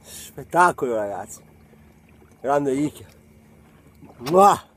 Spettacolo ragazzi. Grande Icchia. Mua!